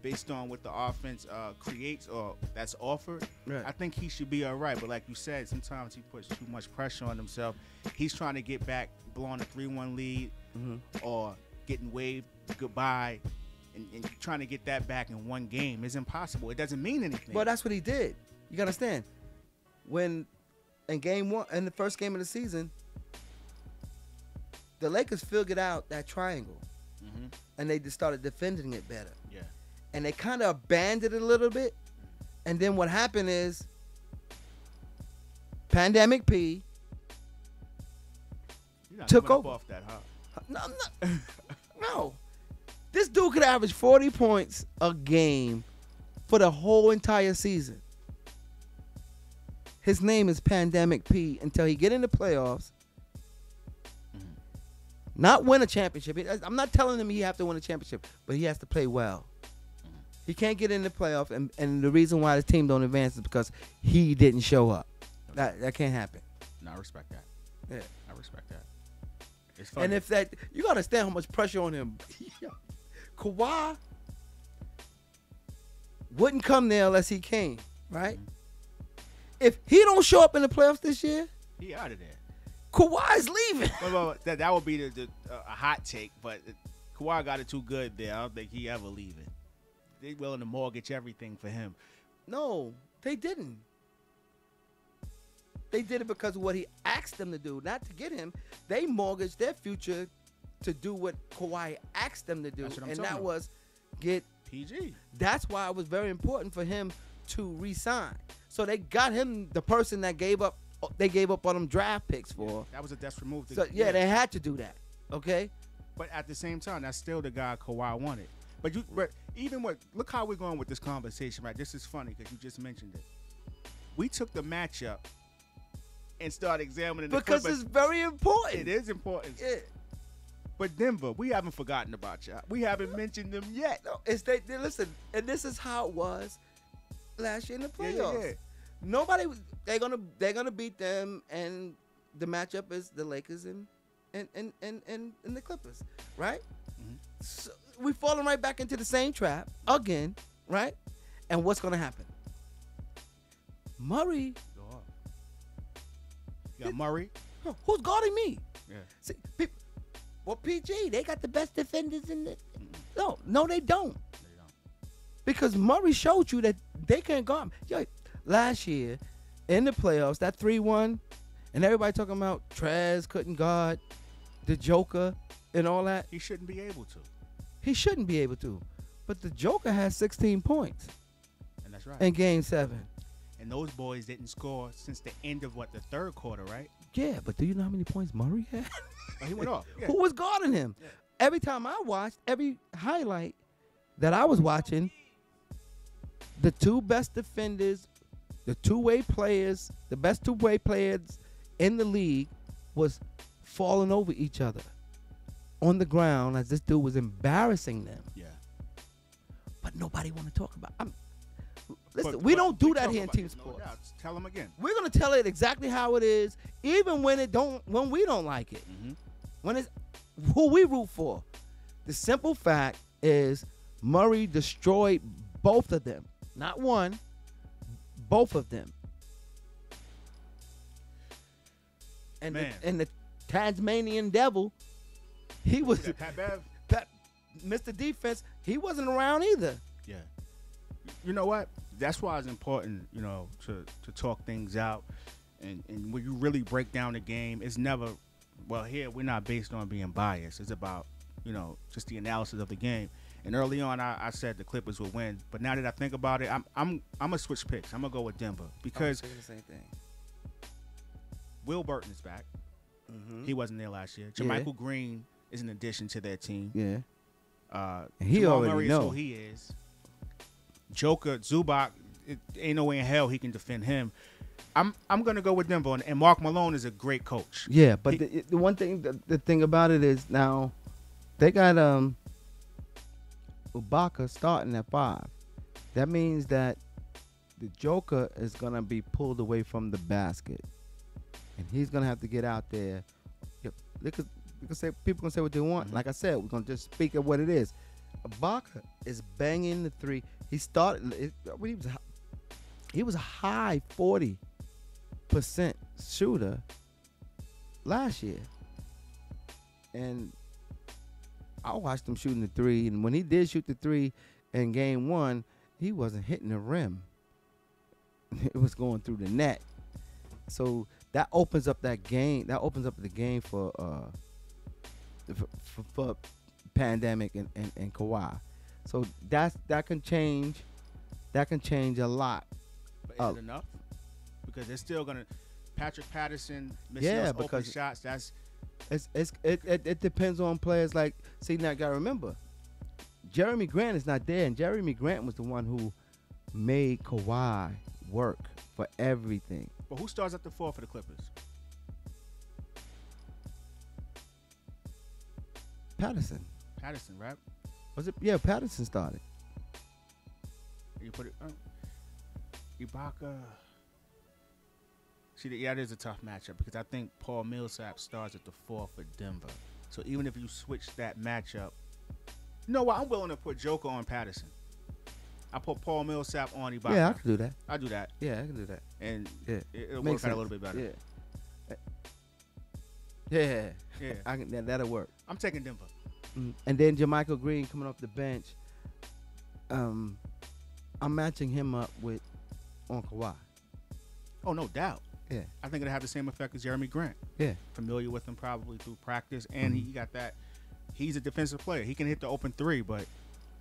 based on what the offense uh, creates or that's offered, Right. I think he should be all right. But like you said, sometimes he puts too much pressure on himself. He's trying to get back, blowing a three-one lead, Mm-hmm. or getting waved goodbye, and, and trying to get that back in one game is impossible. It doesn't mean anything. Well, that's what he did. You gotta understand. When in game one, in the first game of the season, the Lakers figured out that triangle, hmm and they just started defending it better. Yeah. And they kind of abandoned it a little bit. And then what happened is, pandemic P. Took over. off that, huh? No, no, no. This dude could average 40 points a game for the whole entire season. His name is Pandemic P until he get in the playoffs. Mhm. Not win a championship. I'm not telling him he have to win a championship, but he has to play well. He can't get in the playoff, and, and the reason why his team don't advance is because he didn't show up. That that can't happen. No, I respect that. Yeah. I respect that. It's funny. And if that, you gotta understand how much pressure on him. Kawhi wouldn't come there unless he came, right? If he don't show up in the playoffs this year, he out of there. Kawhi's leaving. Well, well, that, that would be the, the uh, a hot take, but Kawhi got it too good there. I don't think he ever leaving. They willing to mortgage everything for him. No, they didn't. They did it because of what he asked them to do, not to get him. They mortgaged their future to do what Kawhi asked them to do, That's what I'm and that about. was get PG. that's why it was very important for him to resign. So they got him the person that gave up they gave up on them draft picks for. That was a desperate move. To, So yeah, they had to do that. Okay? But at the same time, that's still the guy Kawhi wanted. But you, but even what? Look how we're going with this conversation, right? This is funny because you just mentioned it. We took the matchup and started examining Because it's very important. It is important. Yeah. But Denver, we haven't forgotten about y'all. We haven't mentioned them yet. No, it's they, they listen, and this is how it was last year in the Yeah, playoffs. yeah, yeah. Nobody they're gonna they're gonna beat them and the matchup is the Lakers and and and and, and, and the Clippers, right? Mhm. So we falling right back into the same trap again, right? And what's gonna happen? Murray, Go. You got Murray. who's guarding me? Yeah. See, peop well, PG, they got the best defenders in the. No, no, they don't. They don't. Because Murray showed you that they can't guard him. Yo, last year in the playoffs, that 3 1, and everybody talking about Trez couldn't guard the Joker and all that. He shouldn't be able to. He shouldn't be able to. But the Joker has 16 points And that's right. in game seven. And those boys didn't score since the end of what the third quarter, right? Yeah, but do you know how many points Murray had? Oh, he went off. Yeah. Who was guarding him? Yeah. Every time I watched, every highlight that I was watching, the two best defenders, the two-way players, the best two-way players in the league was falling over each other on the ground as this dude was embarrassing them. Yeah. But nobody want to talk about. I'm, listen, But- we but don't do that here in team it, no sports. Tell him again. We're gonna tell it exactly how it is, even when it don't, when we don't like it. Mm-hmm. when it's who we root for. The simple fact is Murray destroyed both of them. Not one, both of them. And the, and the Tasmanian Devil, he was That Pat Bev. that Mr. Defense, he wasn't around either. Yeah. You know what? That's why it's important, you know, to, to talk things out. And, and when you really break down the game, it's never, well, here we're not based on being biased. It's about, you know, just the analysis of the game. And early on, I, I said the Clippers would win. But now that I think about it, I'm I'm I'm gonna switch picks. I'm gonna go with Denver because the same thing. Will Barton is back. Mm-hmm. He wasn't there last year. Yeah. Green is an addition to their team. Yeah. Uh, he Jamal already Murray know. who he is. Joker Zubac, it ain't no way in hell he can defend him. I'm I'm gonna go with Denver, and, and Mark Malone is a great coach. Yeah, but He- the, the one thing, the, the thing about it is now they got um Ibaka starting at five. That means that the Joker is gonna be pulled away from the basket, and he's gonna have to get out there. Could, they could say people can say what they want. Mhm. Like I said, we're gonna just speak of what it is. Ibaka is banging the three. He started. It, he was he was a high forty percent shooter last year, and I watched him shooting the three. And when he did shoot the three in game one, he wasn't hitting the rim. It was going through the net. So that opens up that game. That opens up the game for uh for, for, for pandemic and, and, and Kawhi. So that's that can change. That can change a lot. But is Oh. it enough? Because they're still gonna Patrick Patterson missing Yeah, those open shots. That's It's it's it, it, it depends on players like see now gotta remember Jerami Grant is not there and Jerami Grant was the one who made Kawhi work for everything. But who starts at the four for the Clippers? Patterson. Patterson, right? Was it? Yeah, Patterson started. You put it. Uh, Ibaka. See, yeah, it is a tough matchup because I think Paul Millsap starts at the four for Denver. So even if you switch that matchup, you know what? I'm willing to put Joker on Patterson. I put Paul Millsap on Ibaka. Yeah, I can do that. I do that, Yeah, I can do that. and Yeah, it, will work out a little bit better. Yeah. Yeah, Yeah. I can, that, that'll work. I'm taking Denver. Mm. And then JaMychal Green coming off the bench. Um, I'm matching him up with on Kawhi. Oh, no doubt. Yeah, I think it'll have the same effect as Jerami Grant. yeah, Familiar with him probably through practice, and mm-hmm. he got that. He's a defensive player. He can hit the open three, but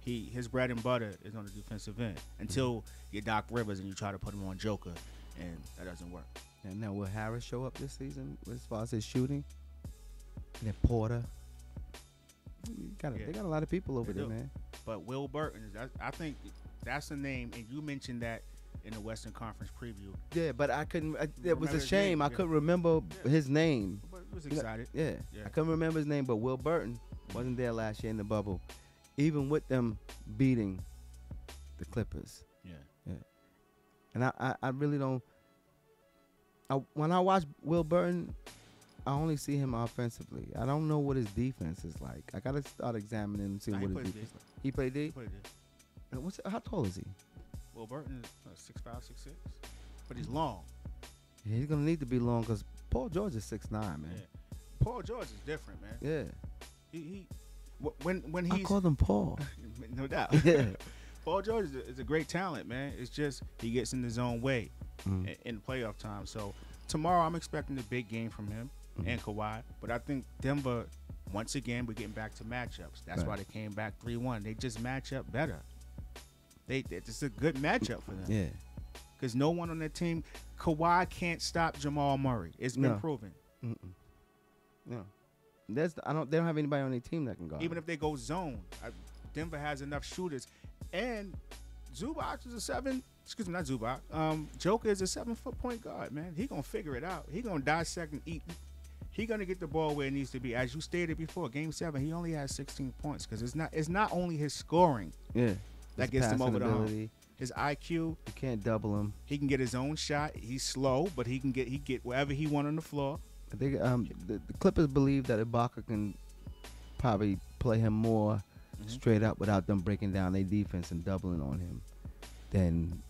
he his bread and butter is on the defensive end. Until mm-hmm. you Doc Rivers and you try to put him on Joker, and that doesn't work. And now will Harris show up this season as far as his shooting? And then Porter. Got a, Yeah. They got a lot of people over They there, do. man. But Will Barton, I think that's the name, and you mentioned that in the Western Conference preview. Yeah, but I couldn't. I, it was a shame. I yeah. couldn't remember Yeah. his name. But was excited. yeah. Yeah. I couldn't remember his name, but Will Barton wasn't there last year in the bubble, even with them beating the Clippers. Yeah. Yeah. And I, I, I really don't. I, when I watch Will Barton, I only see him offensively. I don't know what his defense is like. I gotta start examining and see Nah, what his D. defense. He played D. It is. And What's how tall is he? Will Barton is uh, six five, six six, but he's long. Yeah, he's gonna need to be long because Paul George is six nine, man. Yeah. Paul George is different, man. Yeah, He, he wh- when when I he's called him Paul. no doubt. Yeah. Paul George is a, is a great talent, man. It's just he gets in his own way Mm. in, in playoff time. So tomorrow I'm expecting a big game from him Mm-hmm. and Kawhi. But I think Denver, once again, we're getting back to matchups. That's Right. why they came back three one. They just match up better. They it's just a good matchup for them. Yeah, Because no one on that team, Kawhi can't stop Jamal Murray. It's been No. proven. Mm-mm. no. That's I don't. They don't have anybody on their team that can guard. Even him. if they go zone, I, Denver has enough shooters. And Zubac is a seven. Excuse me, not Zubac. Um, Joker is a seven foot point guard. Man, he gonna figure it out. He gonna dissect and eat. He gonna get the ball where it needs to be. As you stated before, Game Seven, he only has 16 points because it's not. It's not only his scoring yeah, that gets him over the hump. His IQ. You can't double him. He can get his own shot. He's slow, but he can get he get wherever he want on the floor. I think um, the, the Clippers believe that Ibaka can probably play him more Mhm. straight up without them breaking down their defense and doubling on him than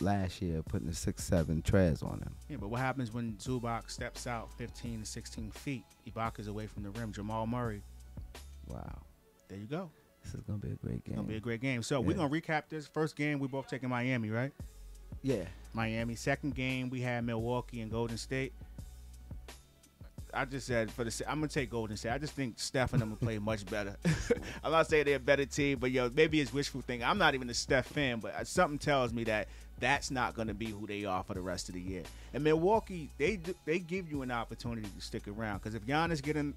last year putting the six seven Trez on him. Yeah, but what happens when Zubac steps out 15 to 16 feet? Ibaka's away from the rim. Jamal Murray. Wow, There you go. This is gonna be a great It's game. gonna be a great game. So we're gonna recap this first game. We both taking Miami, right? yeah, Miami. Second game we had Milwaukee and Golden State. I just said for the I'm gonna take Golden State. I just think Steph and them will play much better. I'm not saying they're a better team, but yo, maybe it's wishful thinking. I'm not even a Steph fan, but uh, something tells me that that's not gonna be who they are for the rest of the year. And Milwaukee, they they give you an opportunity to stick around because if Giannis getting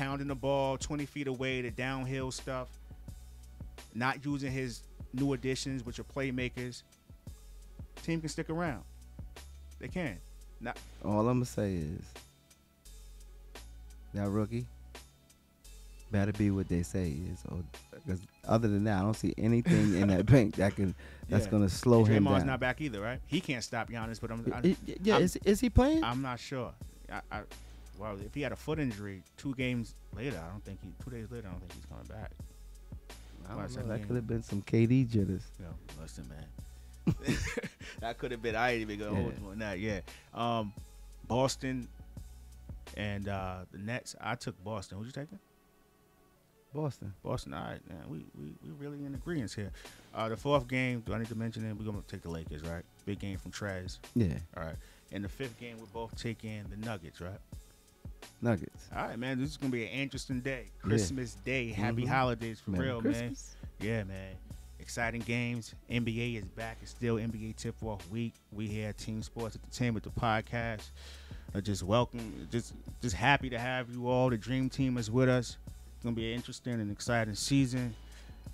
pounding the ball 20 feet away, the downhill stuff, not using his new additions, which are playmakers, team can stick around. They can. Not all I'm gonna say is that rookie better be what they say is. Because other than that, I don't see anything in that bank that can that's Yeah. gonna slow him Draymond's down. not back either, right? He can't stop Giannis, but I'm I, yeah, I'm- is, is he playing? I'm not sure. I, I well, if he had a foot injury two games later, I don't think he two days later, I don't think he's coming back. I don't know, that could have been some KD jitters. Yo, listen, man. that could have been. I ain't even gonna hold Yeah. you on that. Yeah. Um, Boston and uh, the Nets. I took Boston. Who'd you take? Boston. Boston. All right, man. We we we really in agreement here. Uh, the fourth game. Do I need to mention it? We're gonna take the Lakers, right? Big game from Trez. Yeah, All right. And the fifth game, we're both taking the Nuggets, right? Nuggets. All right, man. This is gonna be an interesting day. Christmas Day. Happy Mhm. holidays for Merry real, Christmas. man. Yeah, man. Exciting games. NBA is back. It's still NBA tip off week. We here at Teem Sports Entertainment, the team with the podcast. Uh, just welcome. Just just happy to have you all. The Dream Team is with us. It's gonna be an interesting and exciting season.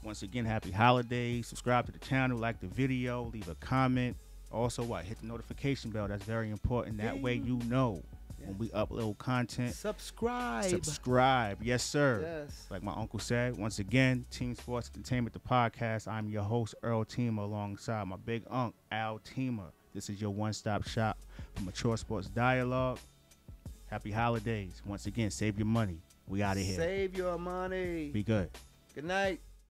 Once again, happy holidays. Subscribe to the channel, like the video, leave a comment. Also, what? Hit the notification bell. That's very important. That way you know when we upload content. Subscribe. Subscribe. Yes, sir. Yes. Like my uncle said, once again, Teem Sports Entertainment, the podcast. I'm your host, Earl Teemer, alongside my big unc, Al Teemer. This is your one stop shop for mature sports dialogue. Happy holidays. Once again, save your money. We out of here. Save your money. Be good. Good night.